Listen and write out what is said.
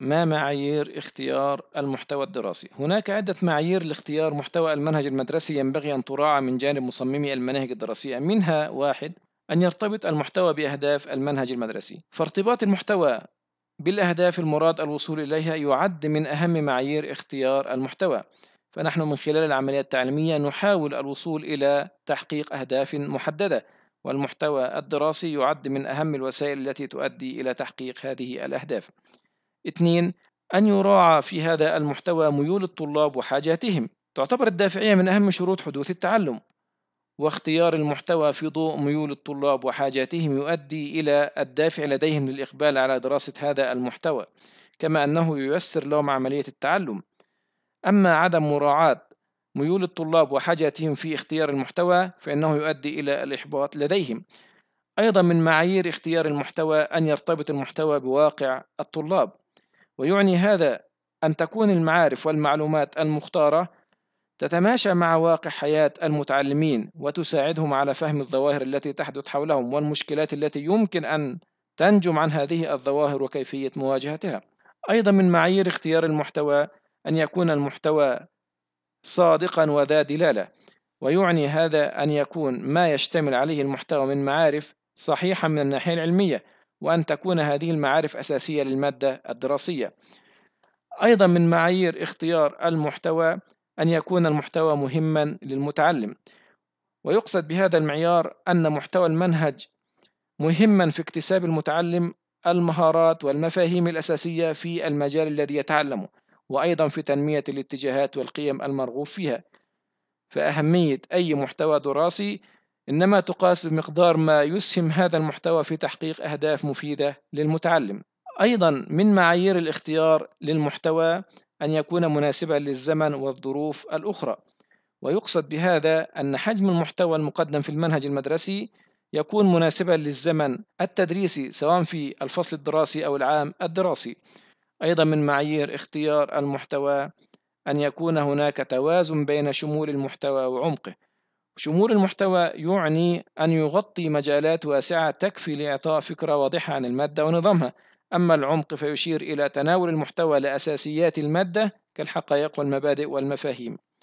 ما معايير اختيار المحتوى الدراسي؟ هناك عدة معايير لاختيار محتوى المنهج المدرسي ينبغي أن تراعى من جانب مصممي المناهج الدراسية. منها واحد أن يرتبط المحتوى بأهداف المنهج المدرسي. فارتباط المحتوى بالأهداف المراد الوصول إليها يعد من أهم معايير اختيار المحتوى. فنحن من خلال العملية التعليمية نحاول الوصول إلى تحقيق أهداف محددة والمحتوى الدراسي يعد من أهم الوسائل التي تؤدي إلى تحقيق هذه الأهداف. اثنين أن يراعى في هذا المحتوى ميول الطلاب وحاجاتهم. تعتبر الدافعية من أهم شروط حدوث التعلم. واختيار المحتوى في ضوء ميول الطلاب وحاجاتهم يؤدي إلى الدافع لديهم للإقبال على دراسة هذا المحتوى كما أنه ييسر لهم عملية التعلم. أما عدم مراعاة ميول الطلاب وحاجاتهم في اختيار المحتوى فإنه يؤدي إلى الإحباط لديهم. أيضا من معايير اختيار المحتوى أن يرتبط المحتوى بواقع الطلاب. ويعني هذا أن تكون المعارف والمعلومات المختارة تتماشى مع واقع حياة المتعلمين وتساعدهم على فهم الظواهر التي تحدث حولهم والمشكلات التي يمكن أن تنجم عن هذه الظواهر وكيفية مواجهتها. أيضا من معايير اختيار المحتوى أن يكون المحتوى صادقا وذا دلالة ويعني هذا أن يكون ما يشتمل عليه المحتوى من معارف صحيحة من الناحية العلمية وأن تكون هذه المعارف أساسية للمادة الدراسية. أيضا من معايير اختيار المحتوى أن يكون المحتوى مهما للمتعلم. ويقصد بهذا المعيار أن محتوى المنهج مهما في اكتساب المتعلم المهارات والمفاهيم الأساسية في المجال الذي يتعلمه وأيضا في تنمية الاتجاهات والقيم المرغوب فيها. فأهمية أي محتوى دراسي إنما تقاس بمقدار ما يسهم هذا المحتوى في تحقيق أهداف مفيدة للمتعلم. أيضا من معايير الاختيار للمحتوى أن يكون مناسبا للزمن والظروف الأخرى ويقصد بهذا أن حجم المحتوى المقدم في المنهج المدرسي يكون مناسبا للزمن التدريسي سواء في الفصل الدراسي أو العام الدراسي. أيضا من معايير اختيار المحتوى أن يكون هناك توازن بين شمول المحتوى وعمقه. شمول المحتوى يعني أن يغطي مجالات واسعة تكفي لإعطاء فكرة واضحة عن المادة ونظامها. أما العمق فيشير إلى تناول المحتوى لأساسيات المادة كالحقائق والمبادئ والمفاهيم.